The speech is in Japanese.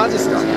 マジっすか？